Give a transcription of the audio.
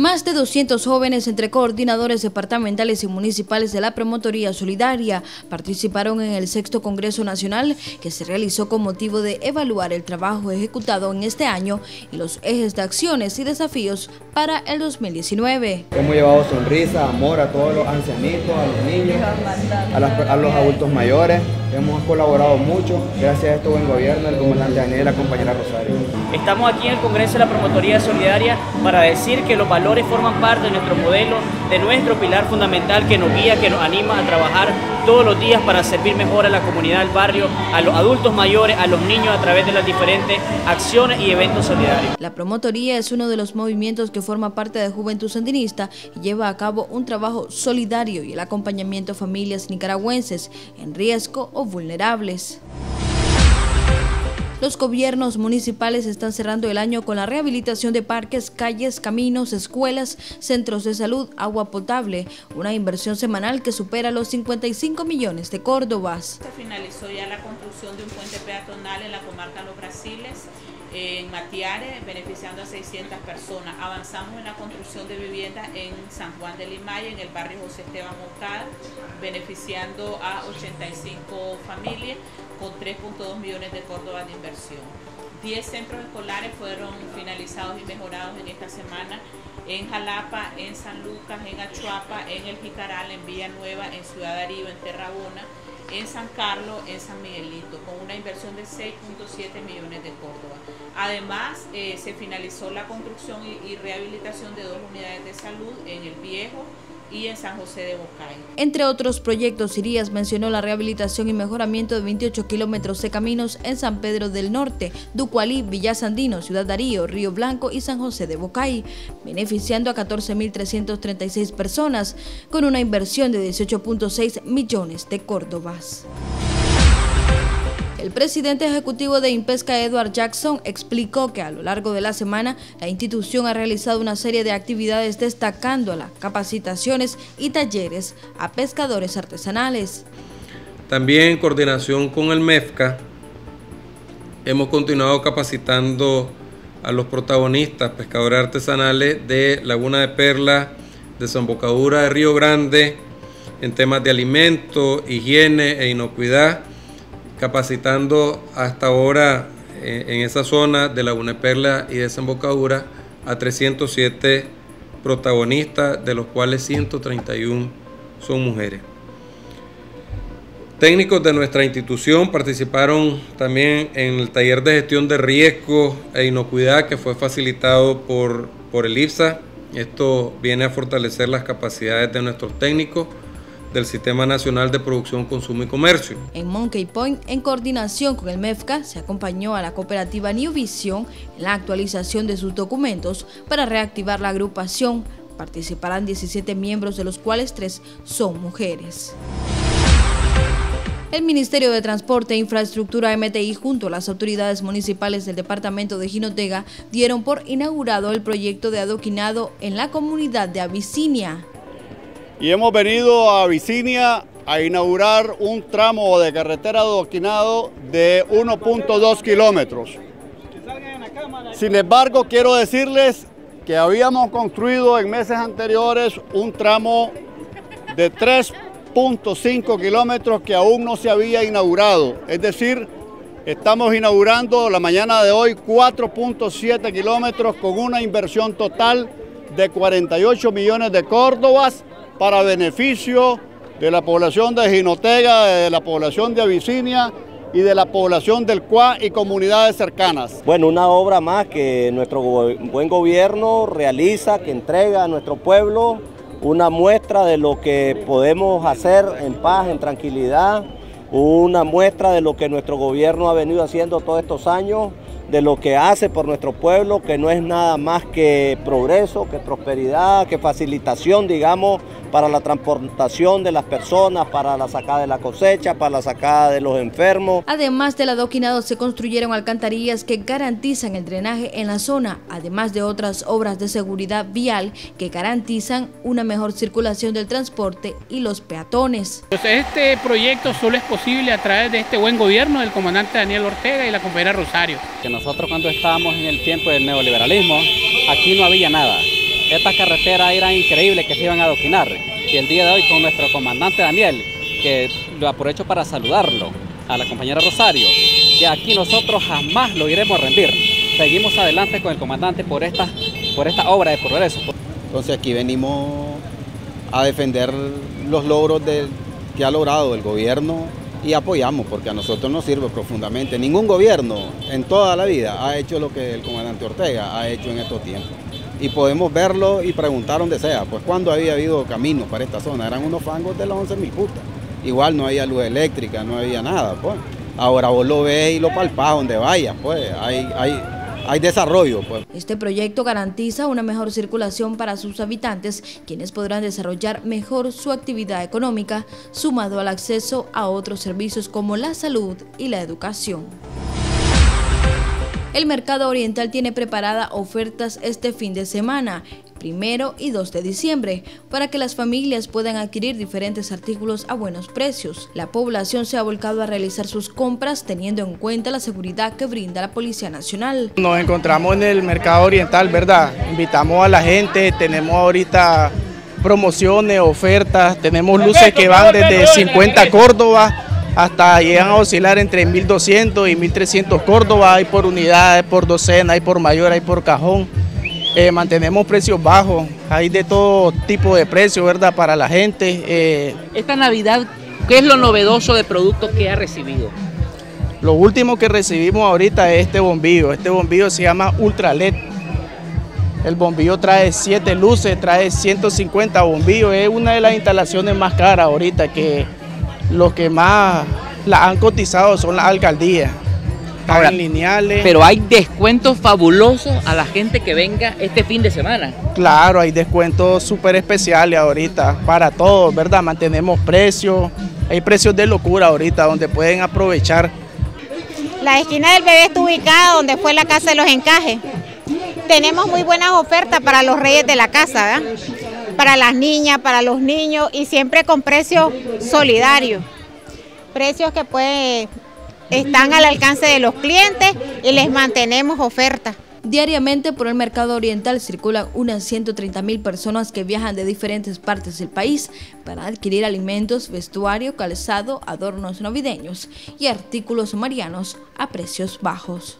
Más de 200 jóvenes entre coordinadores departamentales y municipales de la Promotoría Solidaria participaron en el sexto Congreso Nacional que se realizó con motivo de evaluar el trabajo ejecutado en este año y los ejes de acciones y desafíos para el 2019. Hemos llevado sonrisa, amor a todos los ancianitos, a los niños, a, los adultos mayores. Hemos colaborado mucho, gracias a este buen gobierno, el comandante Daniel y la compañera Rosario. Estamos aquí en el Congreso de la Promotoría Solidaria para decir que los valores forman parte de nuestro modelo, de nuestro pilar fundamental que nos guía, que nos anima a trabajar todos los días para servir mejor a la comunidad del barrio, a los adultos mayores, a los niños a través de las diferentes acciones y eventos solidarios. La promotoría es uno de los movimientos que forma parte de Juventud Sandinista y lleva a cabo un trabajo solidario y el acompañamiento a familias nicaragüenses en riesgo o vulnerables. Los gobiernos municipales están cerrando el año con la rehabilitación de parques, calles, caminos, escuelas, centros de salud, agua potable, una inversión semanal que supera los 55 millones de córdobas. Se finalizó ya la construcción de un puente peatonal en la comarca Los Brasiles en Matiare, beneficiando a 600 personas. Avanzamos en la construcción de viviendas en San Juan de Limaya, en el barrio José Esteban Mocal, beneficiando a 85 familias con 3.2 millones de Córdoba de inversión. 10 centros escolares fueron finalizados y mejorados en esta semana en Jalapa, en San Lucas, en Achuapa, en El Jicaral, en Villanueva, en Ciudad Darío, en Terrabona, en San Carlos, en San Miguelito, con una inversión de 6.7 millones de Córdoba. Además, eh, se finalizó la construcción y, y rehabilitación de dos unidades de salud en El Viejo, y en San José de. Entre otros proyectos, Irías mencionó la rehabilitación y mejoramiento de 28 kilómetros de caminos en San Pedro del Norte, Ducualí, Villa Sandino, Ciudad Darío, Río Blanco y San José de Bocay, beneficiando a 14.336 personas con una inversión de 18.6 millones de córdobas. El presidente ejecutivo de Impesca, Edward Jackson, explicó que a lo largo de la semana la institución ha realizado una serie de actividades destacando las capacitaciones y talleres a pescadores artesanales. También en coordinación con el MEFCA hemos continuado capacitando a los protagonistas pescadores artesanales de Laguna de Perla, Desembocadura de Río Grande, en temas de alimento, higiene e inocuidad capacitando hasta ahora eh, en esa zona de Laguna Perla y Desembocadura a 307 protagonistas, de los cuales 131 son mujeres. Técnicos de nuestra institución participaron también en el taller de gestión de riesgo e inocuidad que fue facilitado por, por el IFSA. Esto viene a fortalecer las capacidades de nuestros técnicos del Sistema Nacional de Producción, Consumo y Comercio. En Monkey Point, en coordinación con el MEFCA, se acompañó a la cooperativa New Vision en la actualización de sus documentos para reactivar la agrupación. Participarán 17 miembros, de los cuales 3 son mujeres. El Ministerio de Transporte e Infraestructura MTI junto a las autoridades municipales del departamento de Jinotega dieron por inaugurado el proyecto de adoquinado en la comunidad de Abisinia y hemos venido a Vicinia a inaugurar un tramo de carretera adoquinado de 1.2 kilómetros. Sin embargo, quiero decirles que habíamos construido en meses anteriores un tramo de 3.5 kilómetros que aún no se había inaugurado. Es decir, estamos inaugurando la mañana de hoy 4.7 kilómetros con una inversión total de 48 millones de córdobas para beneficio de la población de Jinotega, de la población de Abisinia y de la población del CUA y comunidades cercanas. Bueno, una obra más que nuestro buen gobierno realiza, que entrega a nuestro pueblo una muestra de lo que podemos hacer en paz, en tranquilidad, una muestra de lo que nuestro gobierno ha venido haciendo todos estos años de lo que hace por nuestro pueblo, que no es nada más que progreso, que prosperidad, que facilitación, digamos, para la transportación de las personas, para la sacada de la cosecha, para la sacada de los enfermos. Además del adoquinado se construyeron alcantarillas que garantizan el drenaje en la zona, además de otras obras de seguridad vial que garantizan una mejor circulación del transporte y los peatones. Pues este proyecto solo es posible a través de este buen gobierno del comandante Daniel Ortega y la compañera Rosario nosotros cuando estábamos en el tiempo del neoliberalismo, aquí no había nada. Estas carreteras eran increíbles que se iban a adoquinar. Y el día de hoy con nuestro comandante Daniel, que lo aprovecho para saludarlo, a la compañera Rosario, que aquí nosotros jamás lo iremos a rendir. Seguimos adelante con el comandante por esta, por esta obra de progreso. Entonces aquí venimos a defender los logros que ha logrado el gobierno y apoyamos porque a nosotros nos sirve profundamente. Ningún gobierno en toda la vida ha hecho lo que el comandante Ortega ha hecho en estos tiempos. Y podemos verlo y preguntar donde sea, pues cuando había habido caminos para esta zona, eran unos fangos de las 11 mil putas. Igual no había luz eléctrica, no había nada, pues. Ahora vos lo ves y lo palpás donde vayas, pues. Hay, hay, hay desarrollo. Pues. Este proyecto garantiza una mejor circulación para sus habitantes, quienes podrán desarrollar mejor su actividad económica, sumado al acceso a otros servicios como la salud y la educación. El mercado oriental tiene preparada ofertas este fin de semana, primero y 2 de diciembre, para que las familias puedan adquirir diferentes artículos a buenos precios. La población se ha volcado a realizar sus compras teniendo en cuenta la seguridad que brinda la Policía Nacional. Nos encontramos en el mercado oriental, ¿verdad? Invitamos a la gente, tenemos ahorita promociones, ofertas, tenemos luces que van desde 50 Córdoba hasta llegan a oscilar entre 1.200 y 1.300 Córdoba, hay por unidad, hay por docena, hay por mayor, hay por cajón. Eh, mantenemos precios bajos, hay de todo tipo de precios, ¿verdad? Para la gente. Eh. Esta Navidad, ¿qué es lo novedoso de productos que ha recibido? Lo último que recibimos ahorita es este bombillo, este bombillo se llama Ultra LED. El bombillo trae 7 luces, trae 150 bombillos, es una de las instalaciones más caras ahorita que los que más la han cotizado son las alcaldías. Ahora, lineales. Pero hay descuentos fabulosos a la gente que venga este fin de semana. Claro, hay descuentos súper especiales ahorita para todos, ¿verdad? Mantenemos precios, hay precios de locura ahorita donde pueden aprovechar. La esquina del bebé está ubicada donde fue la casa de los encajes. Tenemos muy buenas ofertas para los reyes de la casa, ¿verdad? Para las niñas, para los niños y siempre con precios solidarios. Precios que pues están al alcance de los clientes y les mantenemos ofertas. Diariamente por el mercado oriental circulan unas 130 mil personas que viajan de diferentes partes del país para adquirir alimentos, vestuario, calzado, adornos navideños y artículos marianos a precios bajos.